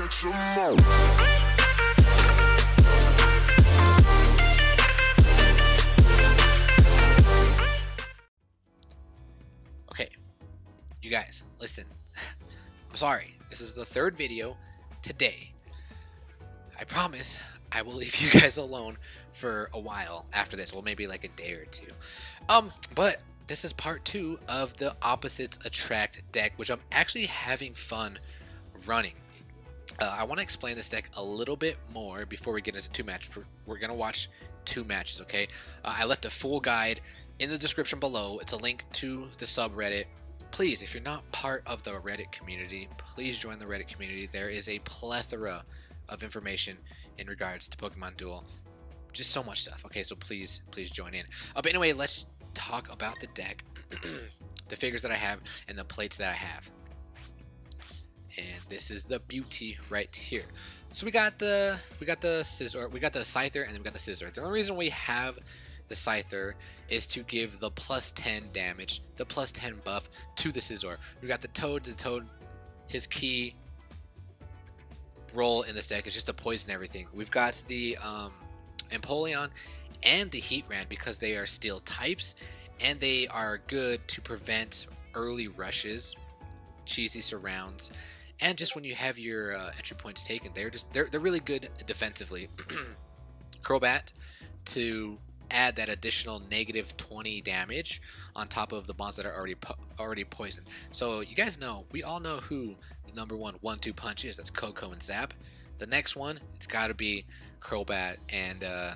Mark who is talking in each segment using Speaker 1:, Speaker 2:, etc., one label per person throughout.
Speaker 1: all.
Speaker 2: Okay, you guys, listen. I'm sorry. This is the third video today. I promise I will leave you guys alone for a while after this. Well, maybe like a day or two. Um, but this is part two of the Opposites Attract deck, which I'm actually having fun running. Uh, I want to explain this deck a little bit more before we get into two matches. We're, we're gonna watch two matches, okay? Uh, I left a full guide in the description below. It's a link to the subreddit. Please, if you're not part of the Reddit community, please join the Reddit community. There is a plethora of information in regards to Pokemon Duel. Just so much stuff. Okay, so please, please join in. Uh, but anyway, let's talk about the deck, the figures that I have, and the plates that I have. And this is the beauty right here. So we got the we got the Scizor, we got the scyther, and then we got the Scizor. The only reason we have the scyther is to give the plus 10 damage, the plus 10 buff to the Scizor. We got the toad, the toad, his key role in this deck is just to poison everything. We've got the um, Empoleon and the Heatran because they are steel types and they are good to prevent early rushes, cheesy surrounds, and just when you have your uh, entry points taken, they're just they're, they're really good defensively. Crobat to add that additional negative 20 damage on top of the bonds that are already po- already poisoned. So you guys know, we all know who the number one one-two punch is. That's Koko and Zap. The next one, it's got to be Crobat and uh,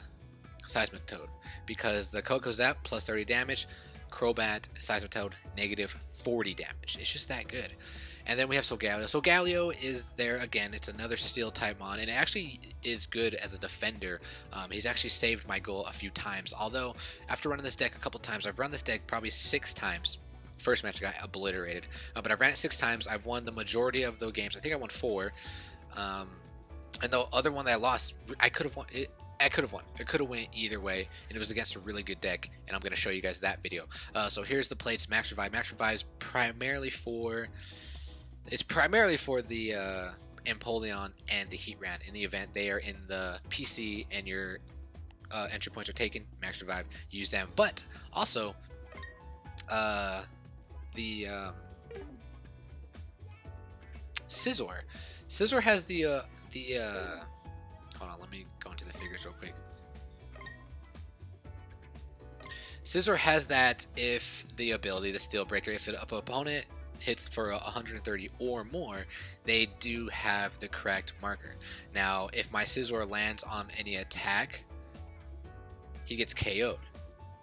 Speaker 2: Seismitoad because the Koko Zap plus 30 damage, Crobat Seismitoad negative 40 damage. It's just that good. And then we have Solgaleo. Solgaleo is there again. It's another steel type mon, and it actually is good as a defender. Um, he's actually saved my goal a few times. Although after running this deck a couple times, I've run this deck probably six times. First match I got obliterated, uh, but I ran it six times. I've won the majority of those games. I think I won four. Um, and the other one that I lost, I could have won. It, I could have won. It could have went either way, and it was against a really good deck. And I'm going to show you guys that video. Uh, so here's the plates. Max Revive. Max Revive is primarily for it's primarily for the uh, Empoleon and the Heatran. In the event they are in the PC and your uh, entry points are taken, Max Revive, use them. But also, uh, the um, Scizor. Scizor has the uh, the. Uh, hold on, let me go into the figures real quick. Scizor has that if the ability, the Steel Breaker, if an opponent hits for 130 or more, they do have the correct marker. Now, if my Scizor lands on any attack, he gets KO'd.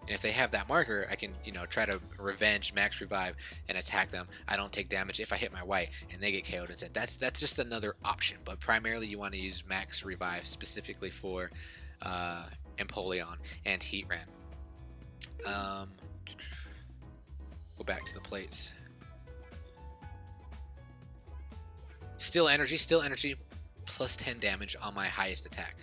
Speaker 2: And if they have that marker, I can, you know, try to revenge max revive and attack them. I don't take damage if I hit my white and they get KO'd instead. That's that's just another option. But primarily you want to use max revive specifically for uh, Empoleon and Heatran. Um, go back to the plates. Steel energy, steel energy, plus 10 damage on my highest attack.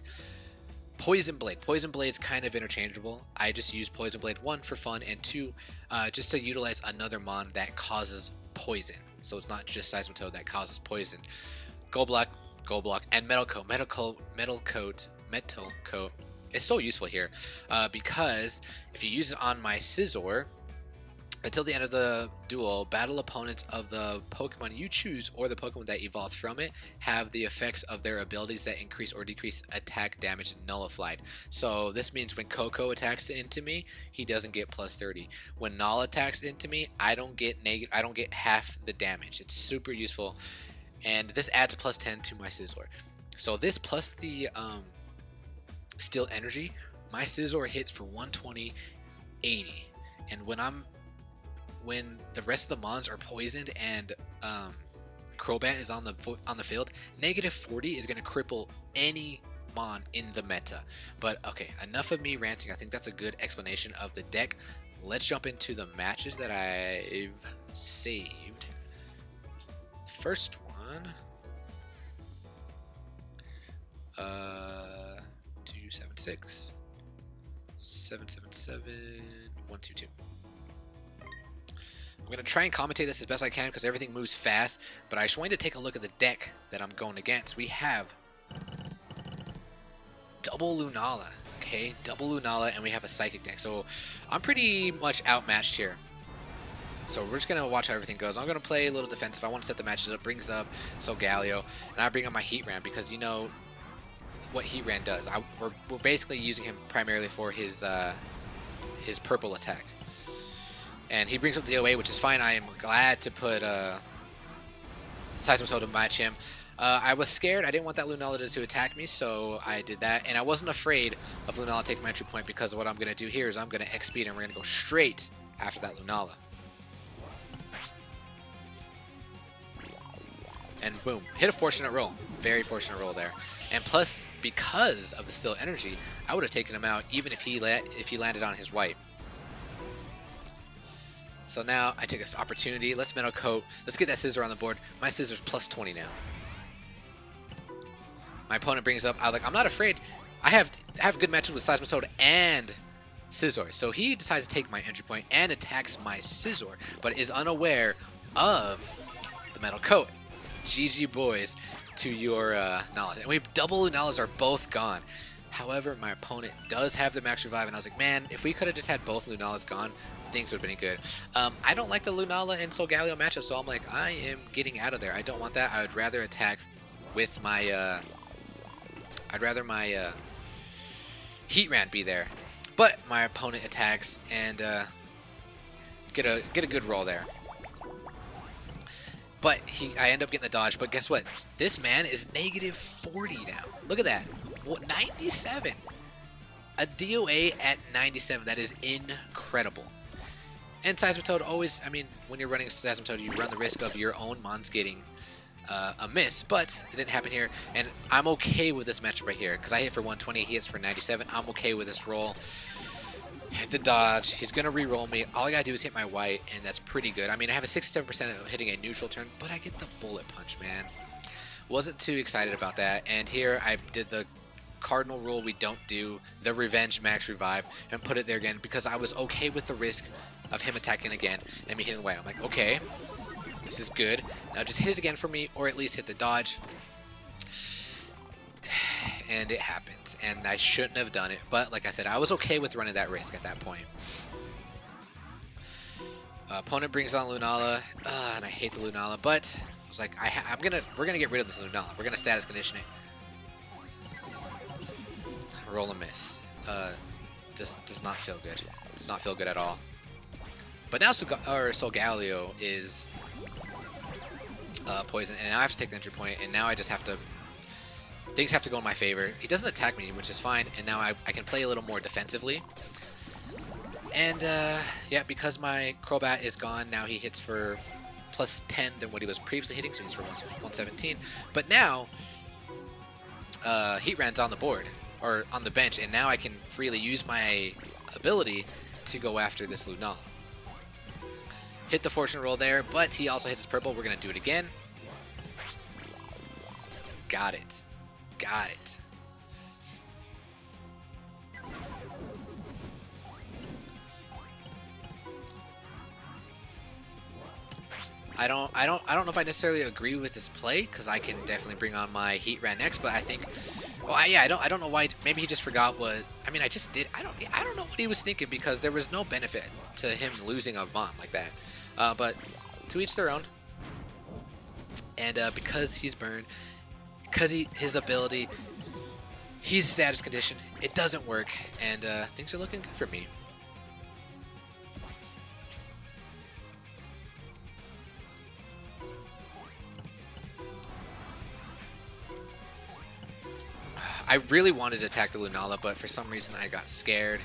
Speaker 2: Poison Blade. Poison Blade's kind of interchangeable. I just use Poison Blade, one, for fun, and two, uh, just to utilize another mon that causes poison. So it's not just Seismitoad that causes poison. Gold Block, Gold Block, and Metal Coat. Metal Coat, Metal Coat, Metal Coat is so useful here uh, because if you use it on my Scizor, until the end of the duel, battle opponents of the Pokemon you choose or the Pokemon that evolved from it have the effects of their abilities that increase or decrease attack damage nullified. So this means when Koko attacks into me, he doesn't get plus 30. When Null attacks into me, I don't get negative. I don't get half the damage. It's super useful, and this adds plus 10 to my Scizor. So this plus the um, Steel Energy, my Scizor hits for 120, 80, and when I'm when the rest of the mons are poisoned and um, Crobat is on the on the field, negative 40 is going to cripple any mon in the meta. But okay, enough of me ranting. I think that's a good explanation of the deck. Let's jump into the matches that I've saved. First one, uh, two seven six, seven seven seven, one two two. I'm going to try and commentate this as best I can because everything moves fast, but I just wanted to take a look at the deck that I'm going against. We have double Lunala, okay? Double Lunala, and we have a Psychic deck, so I'm pretty much outmatched here. So we're just going to watch how everything goes. I'm going to play a little defensive. I want to set the matches up, brings up Solgaleo, and I bring up my Heatran because you know what Heatran does. I, we're, we're basically using him primarily for his, uh, his purple attack. And he brings up the OA, which is fine. I am glad to put uh, Seismitoad to match him. Uh, I was scared. I didn't want that Lunala to attack me, so I did that. And I wasn't afraid of Lunala taking my entry point because what I'm going to do here is I'm going to X-Speed and we're going to go straight after that Lunala. And boom, hit a fortunate roll. Very fortunate roll there. And plus, because of the steel energy, I would have taken him out even if he if he landed on his white. So now I take this opportunity. Let's Metal Coat. Let's get that Scizor on the board. My Scizor's plus 20 now. My opponent brings up, I was like, I'm not afraid. I have I have good matches with Seismitoad and Scizor. So he decides to take my entry point and attacks my Scizor, but is unaware of the Metal Coat. GG boys to your uh, knowledge. And we double Lunalas are both gone. However, my opponent does have the max revive, and I was like, man, if we could have just had both Lunalas gone, things would have been good. Um, I don't like the Lunala and Solgaleo matchup, so I'm like, I am getting out of there. I don't want that. I would rather attack with my, uh, I'd rather my uh, Heatran be there. But my opponent attacks and uh, get a get a good roll there. But he, I end up getting the dodge. But guess what? This man is negative 40 now. Look at that. 97. A DOA at 97. That is incredible. And Seismitoad always, I mean, when you're running Seismitoad, you run the risk of your own Mons getting uh, a miss, but it didn't happen here. And I'm okay with this matchup right here because I hit for 120, he hits for 97. I'm okay with this roll. Hit the dodge. He's going to re-roll me. All I got to do is hit my white, and that's pretty good. I mean, I have a 67% of hitting a neutral turn, but I get the bullet punch, man. Wasn't too excited about that. And here I did the cardinal rule we don't do, the revenge max revive, and put it there again because I was okay with the risk of him attacking again and me hitting away. I'm like, okay, this is good. Now just hit it again for me, or at least hit the dodge. And it happened, and I shouldn't have done it. But like I said, I was okay with running that risk at that point. Uh, opponent brings on Lunala, uh, and I hate the Lunala, but I was like, I am gonna, we're gonna get rid of this Lunala. We're gonna status condition it. Roll a miss. Uh, does does not feel good. Does not feel good at all. But now Suga or Solgaleo is uh, poison, and I have to take the entry point, and now I just have to... Things have to go in my favor. He doesn't attack me, which is fine, and now I, I can play a little more defensively. And, uh, yeah, because my Crobat is gone, now he hits for plus 10 than what he was previously hitting, so he's for 117. But now, uh, Heatran's on the board, or on the bench, and now I can freely use my ability to go after this Lunala. Hit the fortune roll there, but he also hits his purple. We're going to do it again. Got it. Got it. I don't, I don't, I don't know if I necessarily agree with this play because I can definitely bring on my Heatran next. But I think, well, I, yeah, I don't, I don't know why. Maybe he just forgot what. I mean, I just did. I don't, I don't know what he was thinking because there was no benefit to him losing a Mon like that. Uh, but to each their own. And uh, because he's burned, because he, his ability, he's status condition, it doesn't work, and uh, things are looking good for me. I really wanted to attack the Lunala, but for some reason I got scared.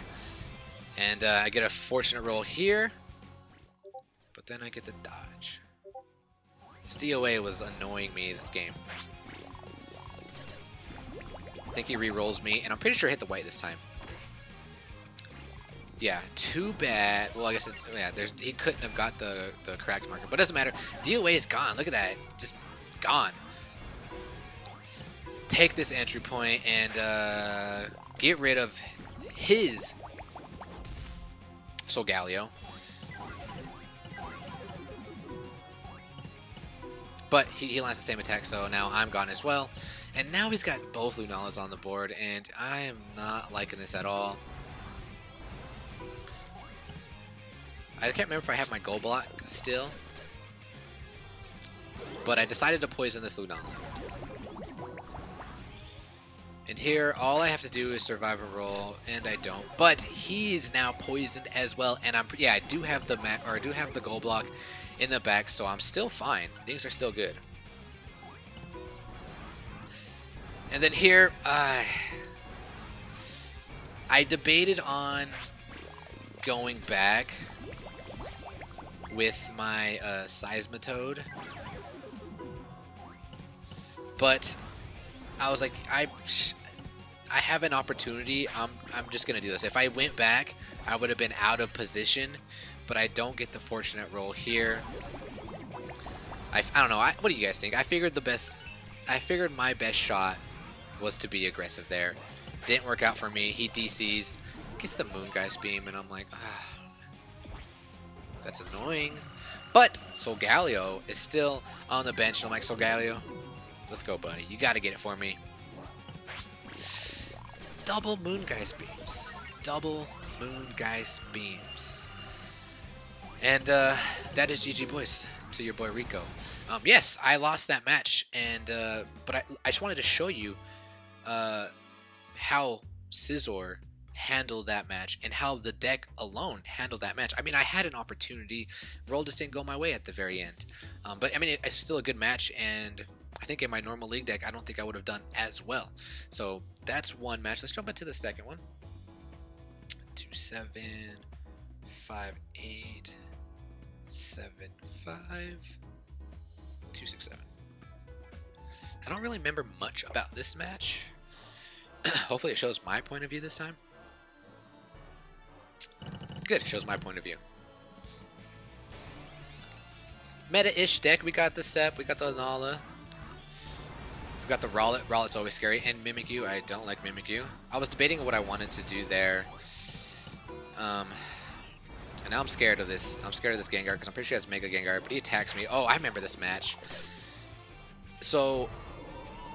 Speaker 2: And uh, I get a fortunate roll here. But then I get the dodge. This DOA was annoying me this game. I think he re-rolls me, and I'm pretty sure I hit the white this time. Yeah, too bad. Well, I guess it, yeah, there's he couldn't have got the the correct marker, but it doesn't matter. DOA is gone. Look at that, just gone. Take this entry point and uh, get rid of his Solgaleo. But he, he lands the same attack, so now I'm gone as well. And now he's got both Lunalas on the board, and I am not liking this at all. I can't remember if I have my gold block still. But I decided to poison this Lunala. And here, all I have to do is survive a roll, and I don't. But he's now poisoned as well, and I'm yeah, I do have the ma or I do have the gold block in the back, so I'm still fine. Things are still good. And then here, uh, I debated on going back with my uh, Seismitoad, but I was like, I, I have an opportunity. I'm, I'm just gonna do this. If I went back, I would have been out of position, but I don't get the fortunate roll here. I, I don't know. I, what do you guys think? I figured the best. I figured my best shot was to be aggressive there. Didn't work out for me. He DCs, gets the Moongeist Beam, and I'm like, ah, that's annoying. But Solgaleo is still on the bench. And I'm like, Solgaleo, let's go, buddy. You got to get it for me. Double Moongeist Beams. Double Moongeist Beams. And uh, that is GG boys to your boy Rico. Um, yes, I lost that match, and uh, but I, I just wanted to show you uh, how Scizor handled that match and how the deck alone handled that match. I mean, I had an opportunity. Roll just didn't go my way at the very end. Um, but I mean, it's still a good match, and I think in my normal league deck, I don't think I would have done as well. So that's one match. Let's jump into the second one. Two seven five eight seven five two six seven. I don't really remember much about this match. Hopefully it shows my point of view this time. Good, it shows my point of view. Meta-ish deck, we got the Sep, we got the Nala. We got the Rowlet, Rowlet's always scary, and Mimikyu, I don't like Mimikyu. I was debating what I wanted to do there. Um, and now I'm scared of this. I'm scared of this Gengar, because I'm pretty sure it's Mega Gengar, but he attacks me. Oh, I remember this match. So,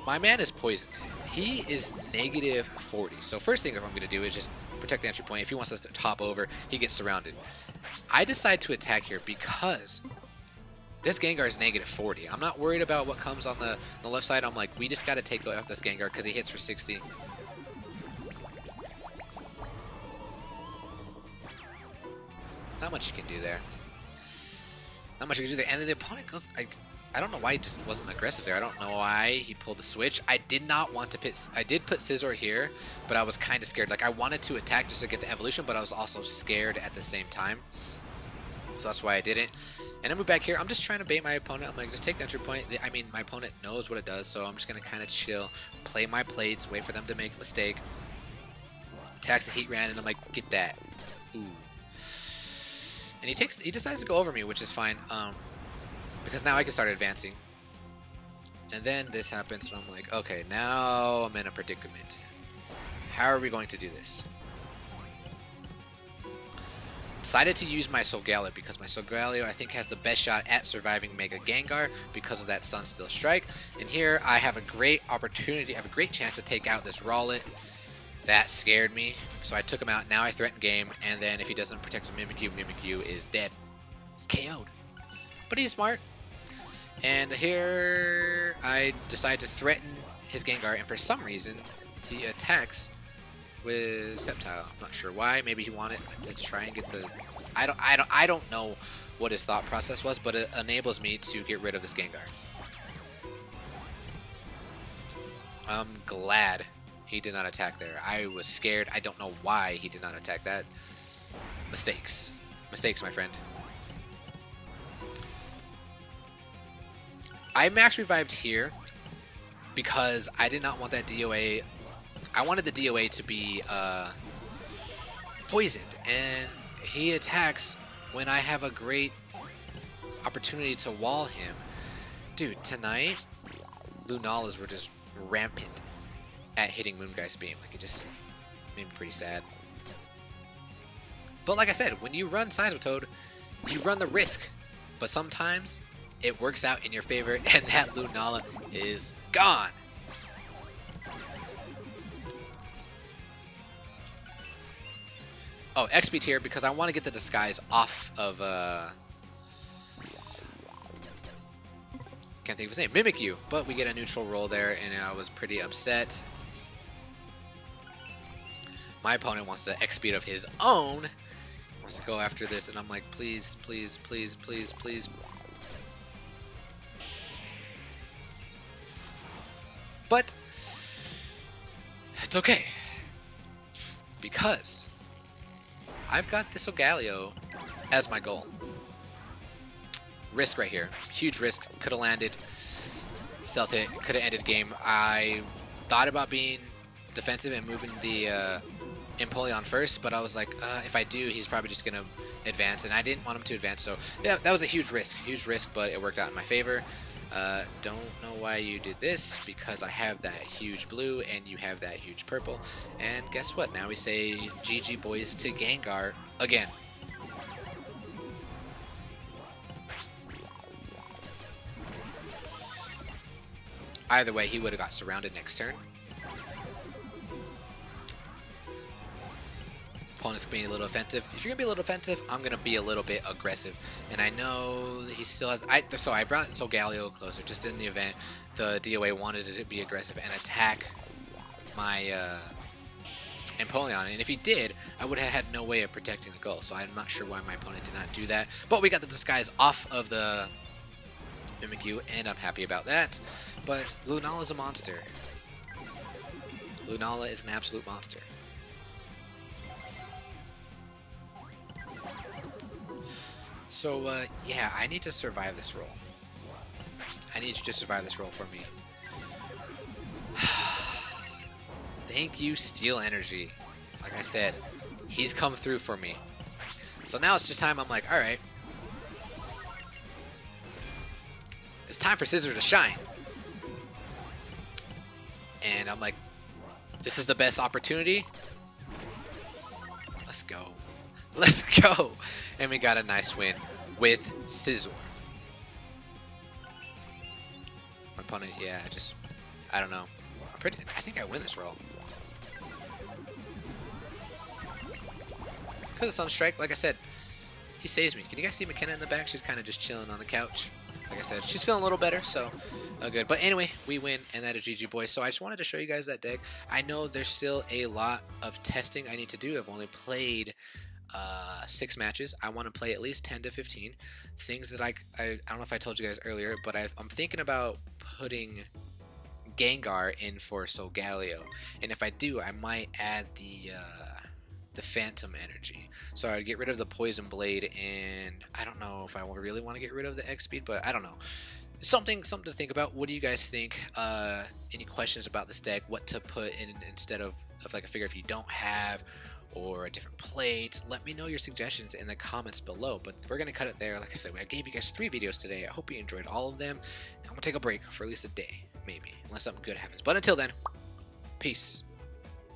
Speaker 2: my man is poisoned. He is negative 40. So first thing I'm going to do is just protect the entry point. If he wants us to top over, he gets surrounded. I decide to attack here because this Gengar is negative 40. I'm not worried about what comes on the, the left side. I'm like, we just got to take off this Gengar because he hits for 60. Not much you can do there. Not much you can do there. And then the opponent goes, like, I don't know why he just wasn't aggressive there. I don't know why he pulled the switch. I did not want to put... I did put Scizor here, but I was kind of scared. Like, I wanted to attack just to get the evolution, but I was also scared at the same time. So that's why I didn't. And I move back here. I'm just trying to bait my opponent. I'm like, just take the entry point. I mean, my opponent knows what it does, so I'm just going to kind of chill, play my plates, wait for them to make a mistake. Attacks the Heatran, and I'm like, get that. Ooh. And he takes, he decides to go over me, which is fine. Um, because now I can start advancing. And then this happens, and I'm like, okay, now I'm in a predicament. How are we going to do this? Decided to use my Solgaleo because my Solgaleo I think has the best shot at surviving Mega Gengar because of that Sunsteel Strike. And here I have a great opportunity, I have a great chance to take out this Rowlet. That scared me, so I took him out. Now I threaten game, and then if he doesn't protect Mimikyu, Mimikyu is dead. It's KO'd. But he's smart. And here I decide to threaten his Gengar, and for some reason he attacks with Sceptile. I'm not sure why. Maybe he wanted to try and get the. I don't. I don't. I don't know what his thought process was, but it enables me to get rid of this Gengar. I'm glad he did not attack there. I was scared. I don't know why he did not attack that. Mistakes. Mistakes, my friend. I max revived here because I did not want that DOA. I wanted the DOA to be uh, poisoned, and he attacks when I have a great opportunity to wall him. Dude, tonight, Lunalas were just rampant at hitting Moongeist Beam. Like, it just made me pretty sad. But like I said, when you run Seismitoad, you run the risk. But sometimes it works out in your favor, and that Lunala is gone. Oh, XP tier because I want to get the disguise off of uh, can't think of his name, Mimikyu, But we get a neutral roll there, and I was pretty upset. My opponent wants the X speed of his own, wants to go after this, and I'm like, please, please, please, please, please. But it's okay because I've got this Solgaleo as my goal risk right here. Huge risk. Could have landed. Stealth hit. Could have ended game. I thought about being defensive and moving the uh, Empoleon first, but I was like, uh, if I do, he's probably just going to advance, and I didn't want him to advance, so yeah, that was a huge risk. Huge risk, but it worked out in my favor. Uh, don't know why you did this, because I have that huge blue, and you have that huge purple. And guess what? Now we say GG boys to Gengar again. Either way, he would have got surrounded next turn. Opponent's being a little offensive. If you're gonna be a little offensive, I'm gonna be a little bit aggressive. And I know he still has. I so I brought Solgaleo closer just in the event the DOA wanted to be aggressive and attack my uh, Empoleon. And if he did, I would have had no way of protecting the goal. So I'm not sure why my opponent did not do that. But we got the disguise off of the Mimikyu, and I'm happy about that. But Lunala is a monster. Lunala is an absolute monster. So, uh, yeah, I need to survive this roll. I need you to survive this roll for me. Thank you, Steel Energy. Like I said, he's come through for me. So now it's just time I'm like, alright, It's time for Scizor to shine. And I'm like, this is the best opportunity. Let's go. Let's go. And we got a nice win with Scizor. My opponent, yeah, I just, I don't know. I'm pretty, I think I win this roll. Because it's on strike, like I said, he saves me. Can you guys see McKenna in the back? She's kind of just chilling on the couch like I said, she's feeling a little better, so uh, good. But anyway, we win, and that is GG Boys. So I just wanted to show you guys that deck. I know there's still a lot of testing I need to do. I've only played uh, six matches. I want to play at least 10 to 15 things that I, I, I don't know if I told you guys earlier, but i am thinking about putting Gengar in for Solgaleo. And if I do, I might add the uh, the Phantom Energy. So I'd get rid of the Poison Blade, and I don't know if I really want to get rid of the X Speed, but I don't know. Something, something to think about. What do you guys think? Uh, any questions about this deck? What to put in instead of, of like a figure if you don't have, or a different plate? Let me know your suggestions in the comments below. But we're gonna cut it there. Like I said, I gave you guys three videos today. I hope you enjoyed all of them. I'm gonna take a break for at least a day, maybe, unless something good happens. But until then, peace.